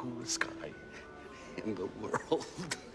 coolest guy in the world.